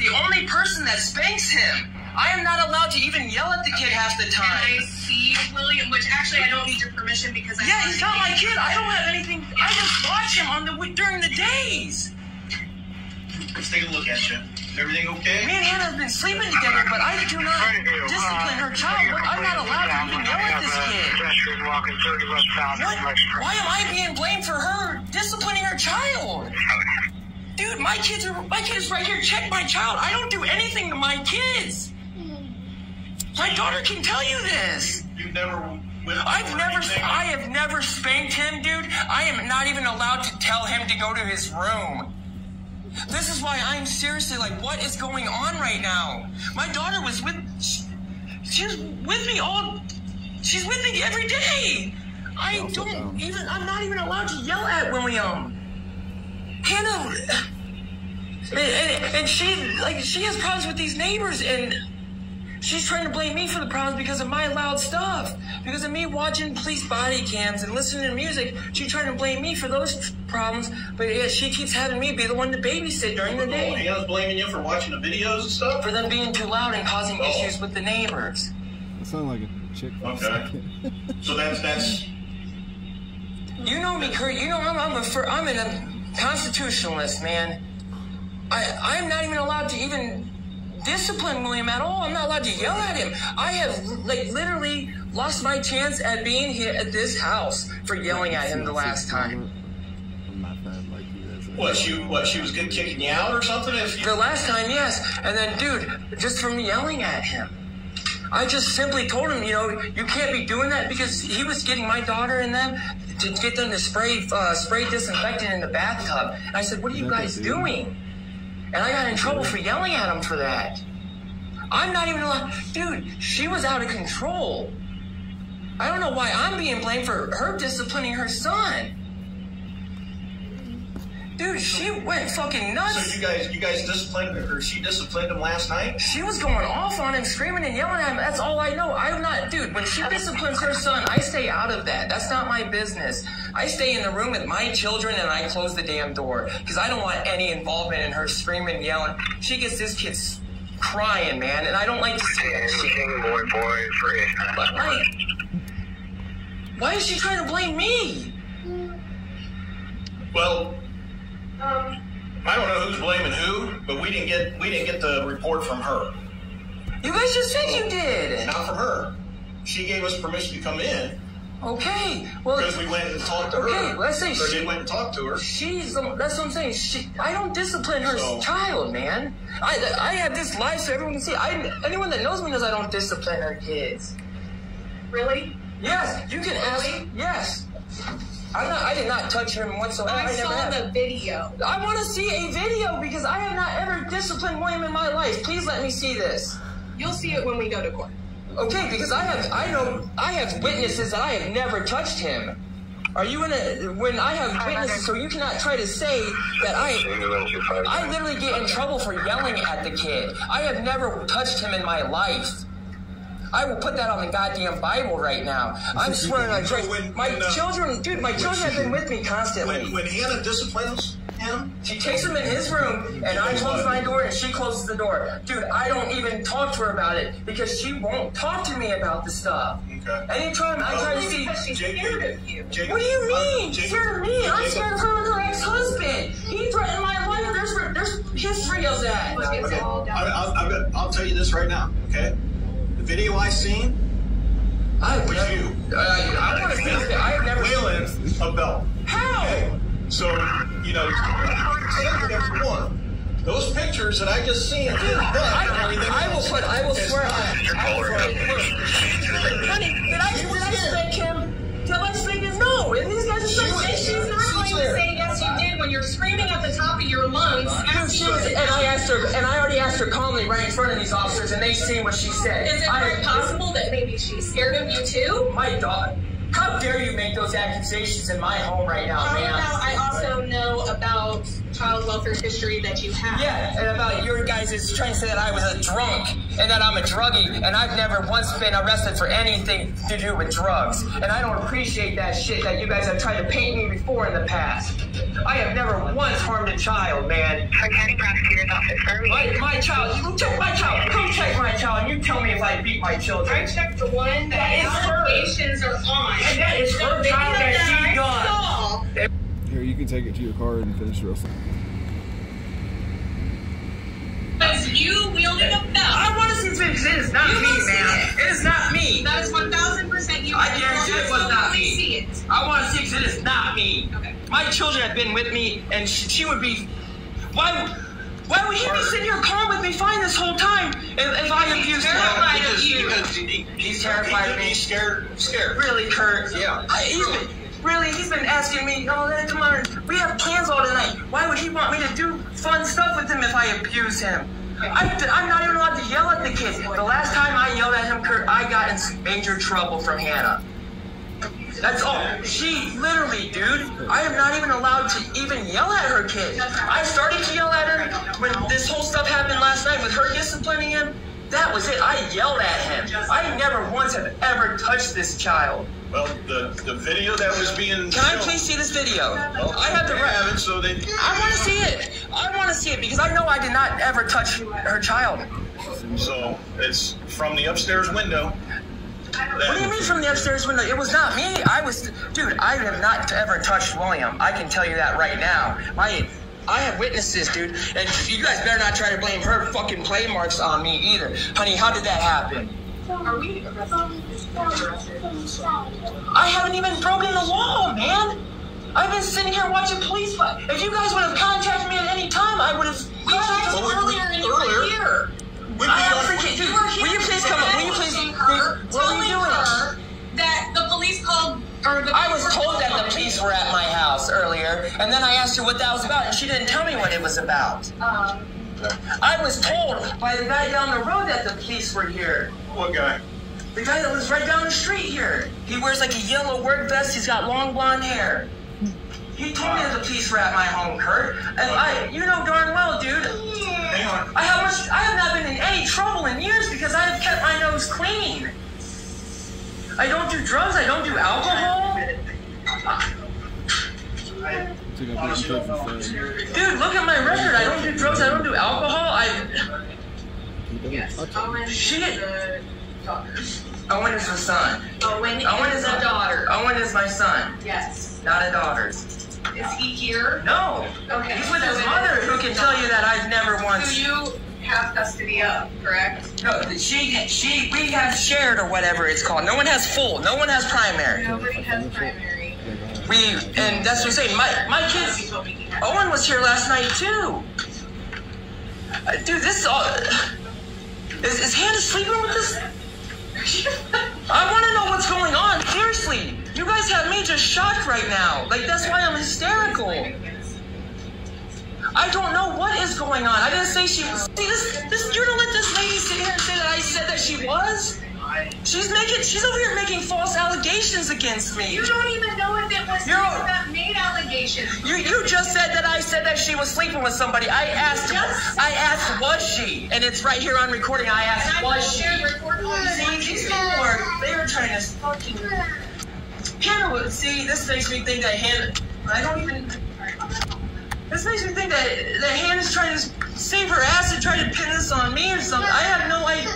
the only person that spanks him. I am not allowed to even yell at the kid half the And time. I see William, which actually I don't need your permission because I Yeah, he's not my kid. I don't have anything. I just watch him on the during the days. Let's take a look at you. Is everything okay? Me and Hannah have been sleeping together, but I do not discipline her child. But I'm not allowed to even yell at this kid. Pedestrian uh, walking 30 west south What? Why am I being blamed for her disciplining her child? Dude, my kids are my kids right here. Check my child. I don't do anything to my kids. My daughter can tell you this. You've never. I've never, anything? I have never spanked him, dude. I am not even allowed to tell him to go to his room. This is why I'm seriously like, what is going on right now? My daughter was with, she, she's with me all, she's with me every day. I don't even, I'm not even allowed to yell at William. Hannah, and, and, and she, like, she has problems with these neighbors and She's trying to blame me for the problems because of my loud stuff. Because of me watching police body cams and listening to music. She's trying to blame me for those problems, but yeah, she keeps having me be the one to babysit during the day. Oh, day. Hannah's blaming you for watching the videos and stuff? For them being too loud and causing Oh. issues with the neighbors. That sounds like a chick for a Okay. So that's, that's, You know me, Kurt. You know I'm, I'm a fir- I'm a constitutionalist, man. I I'm not even allowed to even discipline William at all. I'm not allowed to yell at him. I have like literally lost my chance at being here at this house for yelling at him the last time. I'm like you as a- what, she, what, she was good kicking you out or something? If you, The last time, yes. And then, dude, just from yelling at him. I just simply told him, you know, you can't be doing that because he was getting my daughter and them to get them to spray uh, spray disinfectant in the bathtub. And I said, what are you guys the deal? doing? And I got in trouble for yelling at him for that. I'm not even allowed. Dude, she was out of control. I don't know why I'm being blamed for her disciplining her son. Dude, she went fucking nuts. so you guys, you guys disciplined her, she disciplined him last night? She was going off on him, screaming and yelling at him. That's all I know. I'm not, dude. When she disciplines her son, I stay out of that. That's not my business. I stay in the room with my children and I close the damn door because I don't want any involvement in her screaming, and yelling. She gets this kid crying, man, and I don't like to see that shit. King boy boy free. But like, why is she trying to blame me? Well, Um, I don't know who's blaming who, but we didn't get, we didn't get the report from her. You guys just said you did. Not from her. She gave us permission to come in Okay, well, because we went and talked to her. Okay, let's say Or she- went and talked to her. She's the, that's what I'm saying. She, I don't discipline her So- child, man. I, I have this life so everyone can see. I, anyone that knows me knows I don't discipline her kids. really? Yes, you can ask. Yes, I'm not. I did not touch him whatsoever. I, I saw have. the video. I want to see a video because I have not ever disciplined William in my life. Please let me see this. You'll see it when we go to court. Okay, because I have, I know, I have witnesses that I have never touched him. Are you in a, when I have witnesses, so you cannot try to say that I, I literally get in trouble for yelling at the kid. I have never touched him in my life. I will put that on the goddamn Bible right now. I'm swearing on Christ. when- My when, uh, children, dude, my children have been with me constantly. When, when Hannah disciplines him, She takes him in his room, and I close my door, and she closes the door. Dude, I don't even talk to her about it because she won't talk to me about the stuff. Okay. Anytime I try to see, because she's Jacob- scared of you. Jacob, what do you mean? uh, Jacob- Scared of me? I'm Jacob- scared of her and her ex-husband. He threatened my life. There's there's history of that. Okay, I. I'll, I'll, I'll tell you this right now, okay? The video I seen I was never, you. I, I want to see it. I have never Wailing a belt. How? So, you know, take every one. Those pictures that I just seen, his butt and I, everything I will put. I will swear. not- I, I will swear. Honey, did I did I spank when you're screaming at the top of your lungs. Dude, asking she was, and I asked her, and I already asked her calmly right in front of these officers, and they seen what she said. Is it I, very possible that maybe she's scared of you too? My dog. How dare you make those accusations in my home right now, How man? about I also know about child welfare history that you have. Yeah, and about your guys is trying to say that I was a drunk and that I'm a druggie, and I've never once been arrested for anything to do with drugs. And I don't appreciate that shit that you guys have tried to paint me before in the past. I have never once harmed a child, man. For county prosecutor's office for me. My, my child, you check my child. Come check my child, and you tell me if I beat my children. I checked the one that That is her. allegations are on. And that is her child that she I got. saw Here, you can take it to your car and finish the rest. Was you wielding a belt? I want to see this because it is not You me, man. it. It is not me. That is 1000% you. I guarantee it was not me. See it. I want to see because it is not me. Okay. My children have been with me, and she, she would be. Why? Why would he be sitting here calm with me fine this whole time if, if I abused him? terrified of Because, you. because he, He's terrified of me. He's scared. Scared. Really, Kurt? Yeah. I, he's been, really, he's been asking me, oh, hey, on, we have plans all tonight. Why would he want me to do fun stuff with him if I abuse him? I, I'm not even allowed to yell at the kids. The last time I yelled at him, Kurt, I got in major trouble from Hannah. That's all. She literally, dude, I am not even allowed to even yell at her kid. I started to yell at her when this whole stuff happened last night with her disciplining him. That was it. I yelled at him. I never once have ever touched this child. Well, the, the video that was being. Can I please see this video? Well, I have the they have it, so they. I want to see it. I want to see it because I know I did not ever touch her child. So it's from the upstairs window. What do you mean from the upstairs window? It was not me. I was, dude. I have not ever touched William. I can tell you that right now. My, I have witnesses, dude, and you guys better not try to blame her fucking play marks on me either, honey. How did that happen? Are we I haven't even broken the law, man. I've been sitting here watching police fight. If you guys would have contacted me at any time, I would have. We tried Well, we- earlier and you were earlier- here. We I beat up- appreciate, dude. You were here Will you please come up? Will you please? telling her, What were you doing? her that the police called or the I was told that the police were at my house earlier, and then I asked her what that was about, and she didn't tell me what it was about. Um, I was told by the guy down the road that the police were here. What guy? The guy that lives right down the street here. He wears like a yellow work vest. He's got long blonde hair. He told me that the police were at my home, Kurt. And I, you know darn well, dude. Hang on. I have much. I have not been in any trouble in years because I have kept my nose clean. I don't do drugs. I don't do alcohol. Took a big trip for fun. Dude, look at my record. I don't do drugs. I don't do alcohol. I. yes. Okay. Owen Shit. Owen is the son. Owen, Owen is is my daughter. Owen is my son, Yes. not a daughter. Is he here? No. Okay. He's with so his mother, who can tell you that. I've never Who once. you have custody of, correct? No, she, she, we have shared or whatever it's called. No one has full. No one has primary. Nobody has primary. We, and that's what I'm saying. My, my kids. told me he had- Owen was here last night too. Uh, dude, this is all. Is, is Hannah sleeping with this? I want to know what's going on. Seriously, you guys have me just shocked right now. Like that's why I'm hysterical. I don't know what is going on. I didn't say she was. See this? This you don't let this lady sit here and say that I said that she was. She's making. She's over here making false allegations against me. You don't even know if it was You're- you made allegations. You just said that I said that she was sleeping with somebody. I asked Just- I asked was she? And it's right here on recording. I asked I'm was she? recording See, these people are they are trying to fucking Hannah would see this makes me think that Hannah I don't even this makes me think that that Hannah's trying to save her ass and try to pin this on me or something. I have no idea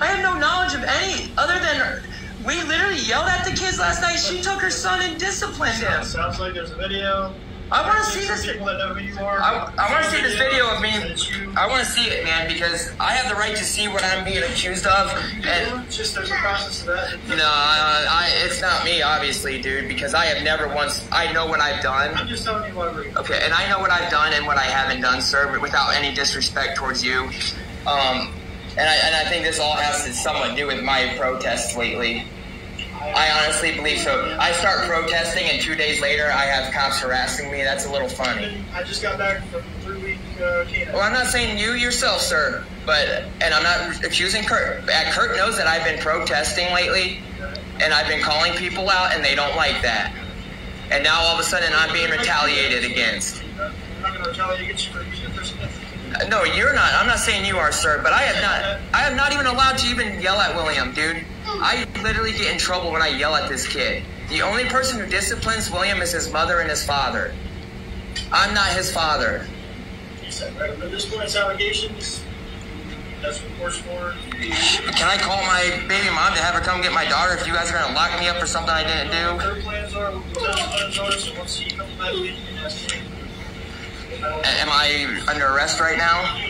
I have no knowledge of any other than we literally yelled at the kids last night. She took her son and disciplined him. Sounds like there's a video. I want to see this. people that know who you are. I, I want to see this video of me. I want to see it, man, because I have the right to see what I'm being accused of. And It's just there's a process to that. you know, I, I, it's not me, obviously, dude, because I have never once. I know what I've done. I'm just telling you what. Okay, and I know what I've done and what I haven't done, sir, but without any disrespect towards you. Um, and I, and I think this all has to somewhat do with my protests lately. I honestly believe so. I start protesting, and two days later, I have cops harassing me. That's a little funny. I just got back from three week uh, Well, I'm not saying you yourself, sir, but and I'm not accusing Kurt. Kurt knows that I've been protesting lately, and I've been calling people out, and they don't like that. And now all of a sudden, I'm being retaliated against. I'm not gonna telling you to get you for using Chris Smith. No, you're not. I'm not saying you are, sir. But I am not. I am not even allowed to even yell at William, dude. I literally get in trouble when I yell at this kid. The only person who disciplines William is his mother and his father. I'm not his father. He said, right, but this point's allegations, that's what court's for. Can I call my baby mom to have her come get my daughter if you guys are gonna lock me up for something I didn't do? Her plans are, what plans are, so once he comes back, we can ask him. A- Am I under arrest right now?